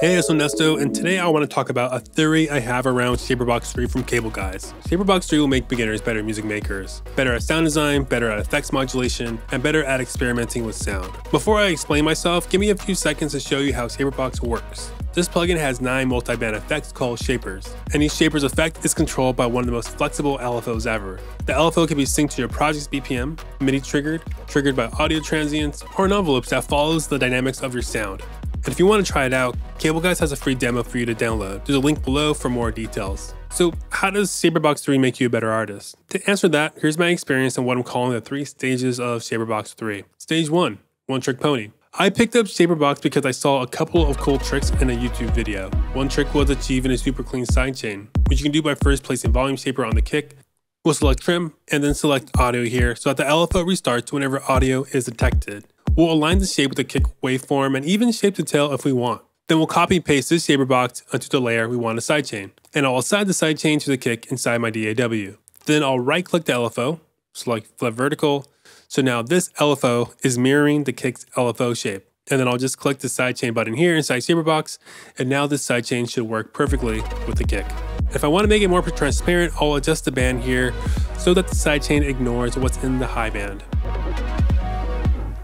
Hey, it's Onesto, and today I want to talk about a theory I have around ShaperBox 3 from Cableguys. ShaperBox 3 will make beginners better music makers, better at sound design, better at effects modulation, and better at experimenting with sound. Before I explain myself, give me a few seconds to show you how ShaperBox works. This plugin has 9 multi-band effects called shapers, and each shaper's effect is controlled by one of the most flexible LFOs ever. The LFO can be synced to your project's BPM, MIDI triggered, triggered by audio transients, or an envelopes that follows the dynamics of your sound. And if you want to try it out, Cableguys has a free demo for you to download. There's a link below for more details. So how does ShaperBox 3 make you a better artist? To answer that, here's my experience on what I'm calling the three stages of ShaperBox 3. Stage 1, One Trick Pony. I picked up ShaperBox because I saw a couple of cool tricks in a YouTube video. One trick was achieving a super clean sidechain, which you can do by first placing volume shaper on the kick. We'll select trim and then select audio here so that the LFO restarts whenever audio is detected. We'll align the shape with the kick waveform and even shape the tail if we want. Then we'll copy and paste this ShaperBox onto the layer we want a sidechain. And I'll assign the sidechain to the kick inside my DAW. Then I'll right click the LFO, select flip vertical. So now this LFO is mirroring the kick's LFO shape. And then I'll just click the sidechain button here inside ShaperBox. and now this sidechain should work perfectly with the kick. If I want to make it more transparent, I'll adjust the band here so that the sidechain ignores what's in the high band.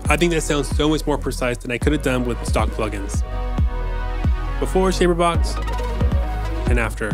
I think that sounds so much more precise than I could have done with stock plugins. Before ShaperBox and after.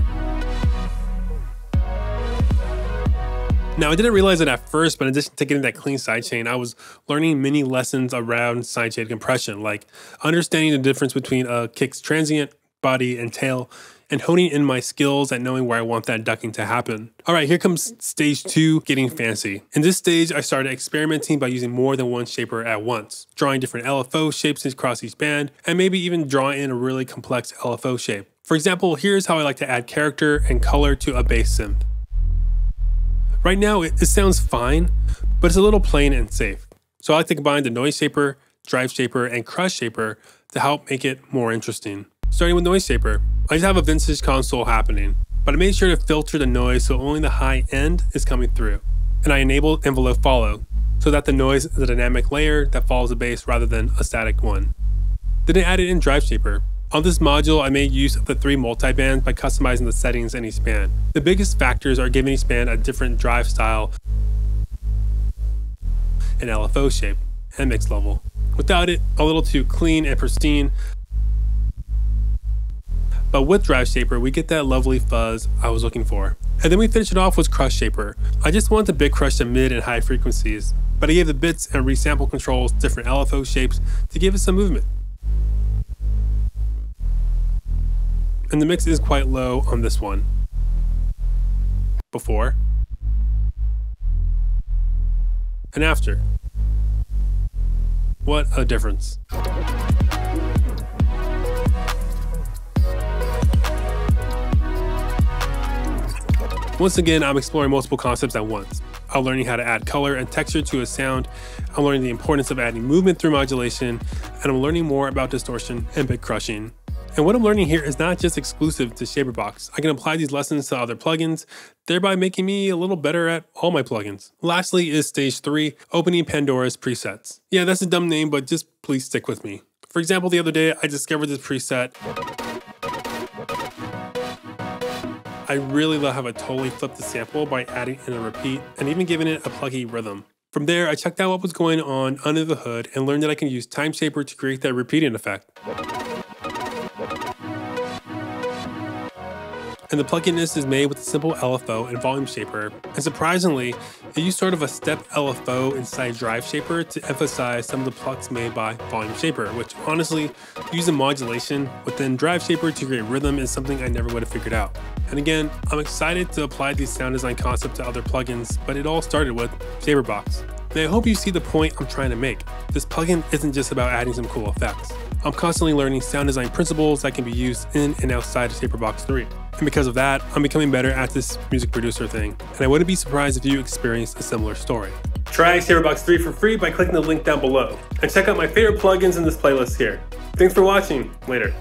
Now, I didn't realize it at first, but in addition to getting that clean sidechain, I was learning many lessons around sidechain compression, like understanding the difference between a kick's transient, body, and tail, and honing in my skills at knowing where I want that ducking to happen. All right, here comes stage two, getting fancy. In this stage, I started experimenting by using more than one shaper at once, drawing different LFO shapes across each band, and maybe even drawing in a really complex LFO shape. For example, here's how I like to add character and color to a bass synth. Right now, it, it sounds fine, but it's a little plain and safe. So I like to combine the noise shaper, drive shaper, and crush shaper to help make it more interesting. Starting with noise shaper, I just have a vintage console happening, but I made sure to filter the noise so only the high end is coming through. And I enabled envelope follow, so that the noise is a dynamic layer that follows the bass rather than a static one. Then I added in drive shaper. On this module, I made use of the three multi-bands by customizing the settings in each band. The biggest factors are giving each band a different drive style and LFO shape and mix level. Without it, a little too clean and pristine, but with Drive Shaper, we get that lovely fuzz I was looking for. And then we finish it off with Crush Shaper. I just wanted to bit crush the mid and high frequencies, but I gave the bits and resample controls different LFO shapes to give it some movement. And the mix is quite low on this one. Before. And after. What a difference. Once again, I'm exploring multiple concepts at once. I'm learning how to add color and texture to a sound, I'm learning the importance of adding movement through modulation, and I'm learning more about distortion and bit crushing. And what I'm learning here is not just exclusive to ShaperBox. I can apply these lessons to other plugins, thereby making me a little better at all my plugins. Lastly is stage 3, opening Pandora's presets. Yeah, that's a dumb name, but just please stick with me. For example, the other day I discovered this preset I really love how I totally flipped the sample by adding in a repeat and even giving it a plucky rhythm. From there, I checked out what was going on under the hood and learned that I can use Time Shaper to create that repeating effect. And the plugginness is made with a simple LFO and volume shaper. And surprisingly, it used sort of a step LFO inside Drive Shaper to emphasize some of the plucks made by Volume Shaper, which honestly, using modulation within Drive Shaper to create rhythm is something I never would have figured out. And again, I'm excited to apply these sound design concepts to other plugins, but it all started with ShaperBox. And I hope you see the point I'm trying to make. This plugin isn't just about adding some cool effects. I'm constantly learning sound design principles that can be used in and outside of ShaperBox 3. And because of that, I'm becoming better at this music producer thing. And I wouldn't be surprised if you experienced a similar story. Try ShaperBox 3 for free by clicking the link down below. And check out my favorite plugins in this playlist here. Thanks for watching. Later.